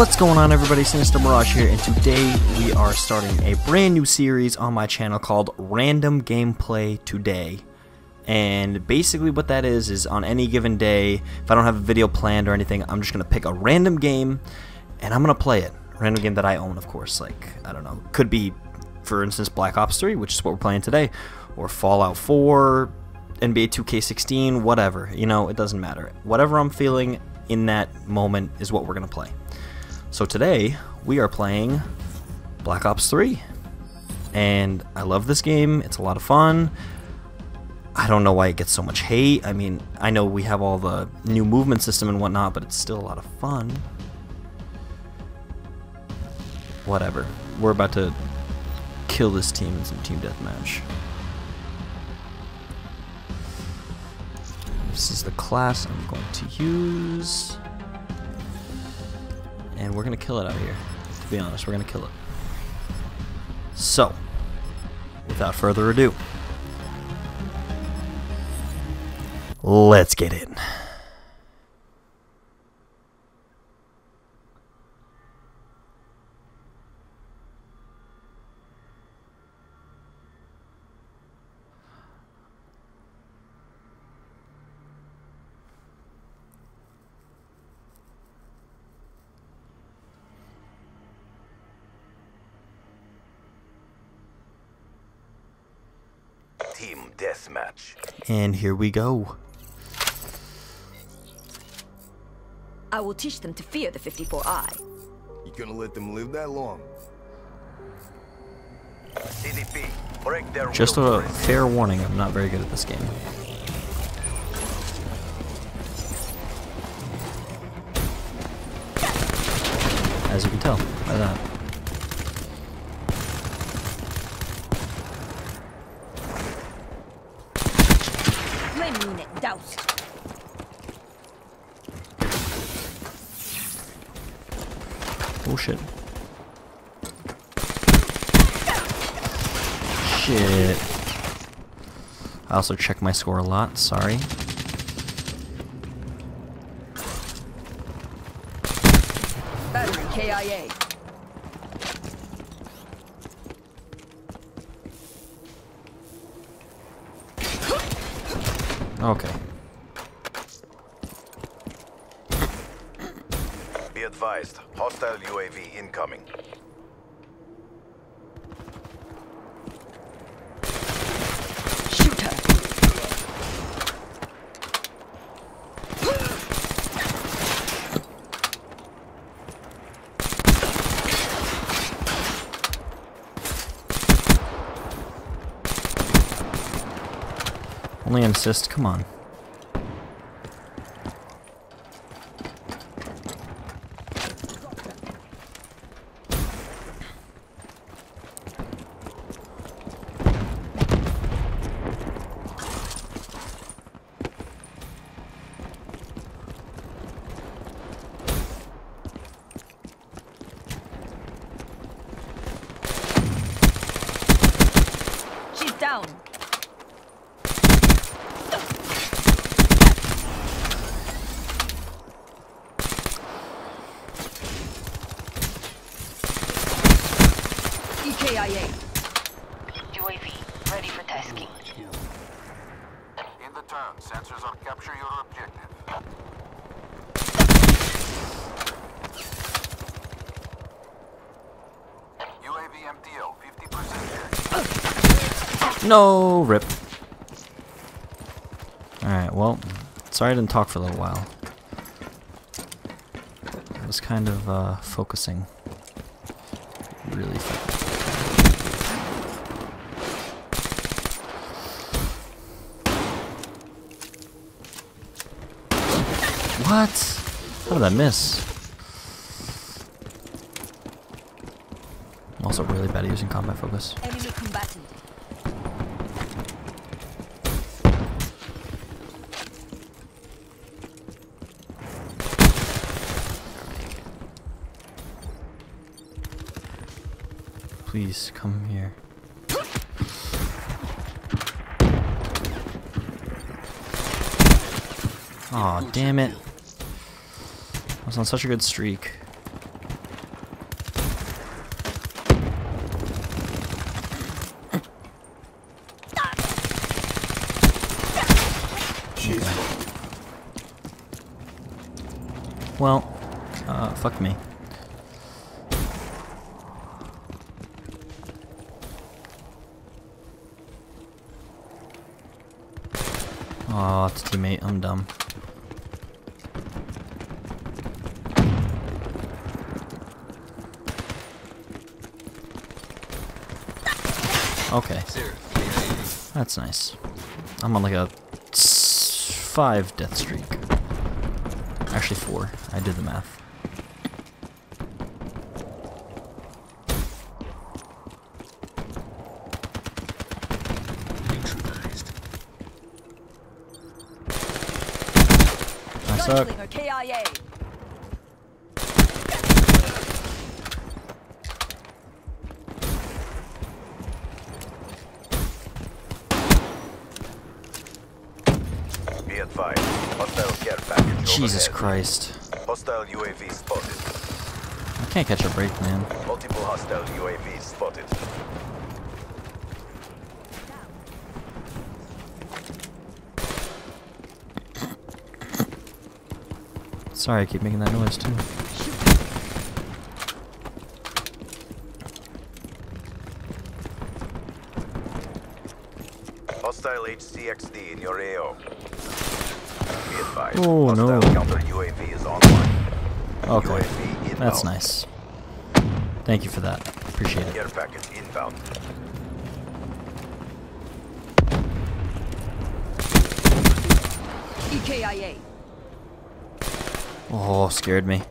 What's going on everybody, Sinister Mirage here, and today we are starting a brand new series on my channel called Random Gameplay Today. And basically what that is, is on any given day, if I don't have a video planned or anything, I'm just going to pick a random game, and I'm going to play it. Random game that I own, of course, like, I don't know, could be, for instance, Black Ops 3, which is what we're playing today, or Fallout 4, NBA 2K16, whatever, you know, it doesn't matter. Whatever I'm feeling in that moment is what we're going to play. So today we are playing Black Ops 3 and I love this game. It's a lot of fun. I don't know why it gets so much hate. I mean, I know we have all the new movement system and whatnot, but it's still a lot of fun. Whatever. We're about to kill this team in some team deathmatch. This is the class I'm going to use. And we're to kill it out here. To be honest, we're to kill it. So, without further ado, let's get in. Team deathmatch. And here we go. I will teach them to fear the 54i. You gonna let them live that long? CDP, break their Just a fair warning, I'm not very good at this game. As you can tell by that. Unit doused. Oh shit. Shit. I also check my score a lot, sorry. Battery KIA. Okay. Be advised, hostile UAV incoming. Only assist, come on. EKIA. UAV, ready for tasking. In the turn, sensors on capture your objective. UAV MTO, 50% No, rip. Alright, well, sorry I didn't talk for a little while. I was kind of uh, focusing. Really focused. What? How did I miss? I'm also really bad at using combat focus. Enemy combatant. Please come here. Aw, damn it. Was on such a good streak. Well, uh, fuck me. Oh, it's teammate. I'm dumb. Okay. That's nice. I'm on like a five death streak. Actually four. I did the math. Nice up. Gunslinger KIA. Be advised. Hostile care package Jesus. Christ. Hostile UAV spotted. I can't catch a break, man. Multiple hostile UAVs spotted. Sorry, I keep making that noise too. Hostile HCXD in your AO. Be advised. Oh, no. counter UAV is online. Okay. That's nice. Thank you for that. Appreciate it. Care package inbound. EKIA. Oh, scared me.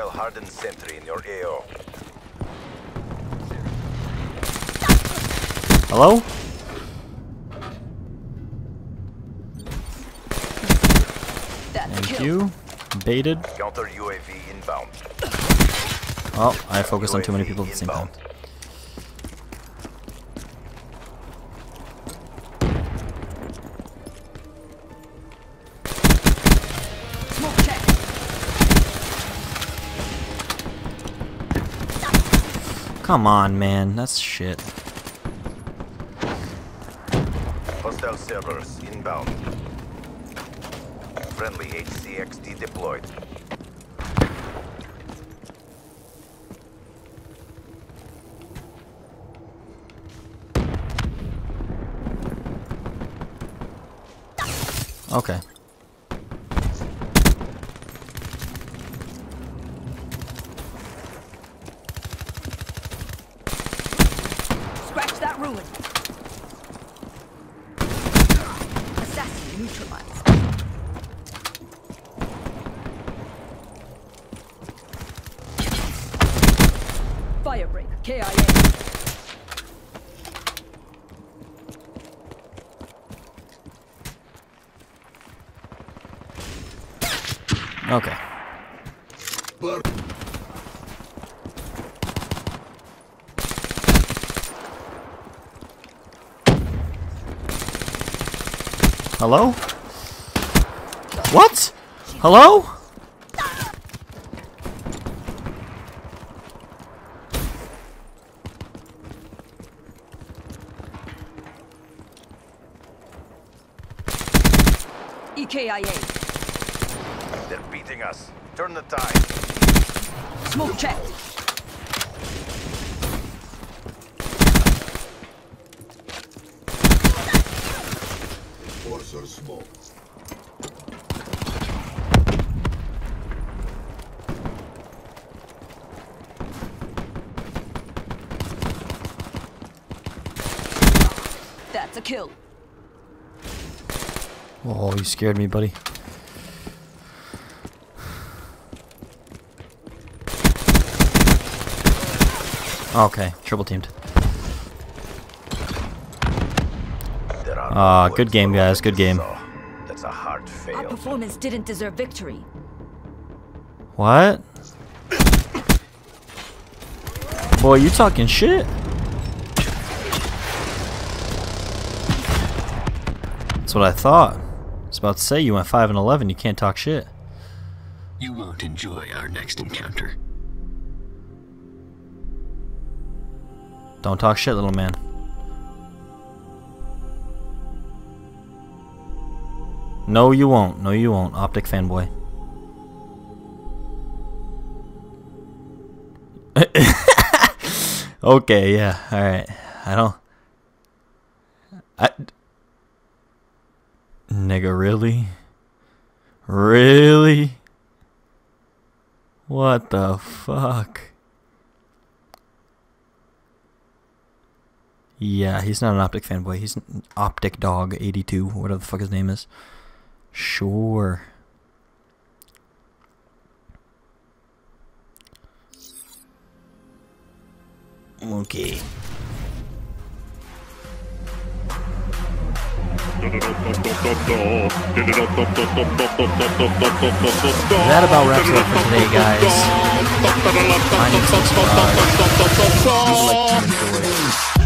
Hostile hardened sentry in your AO. Hello? That's Thank kill. you. Baited. Counter UAV inbound. Oh, I focused on too many people at the same time. inbound. Smoke Come on, man. That's shit. Hostile Cerberus inbound. Friendly HCXD deployed. Okay. Okay. Hello? What? Hello? EKIA. They're beating us. Turn the tide. Smoke check. Order smoke. That's a kill. Oh, you scared me, buddy. Okay, triple teamed. Ah, no good game, guys, good game. That's a hard Our performance didn't deserve victory. What? Boy, you talking shit? That's what I thought. I was about to say you went 5 and 11, you can't talk shit. You won't enjoy our next encounter. Don't talk shit, little man. No, you won't. No, you won't. Optic fanboy. okay, yeah. All right. I don't. I. Nigga, really? Really? What the fuck? Yeah, he's not an Optic fanboy. He's an Optic Dog 82, whatever the fuck his name is. Sure. Okay. That about wraps it up for today, guys. My name's. Raj. Like to enjoy.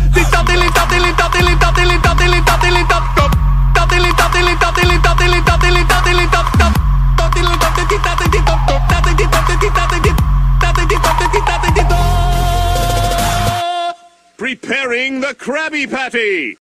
Preparing the Krabby Patty!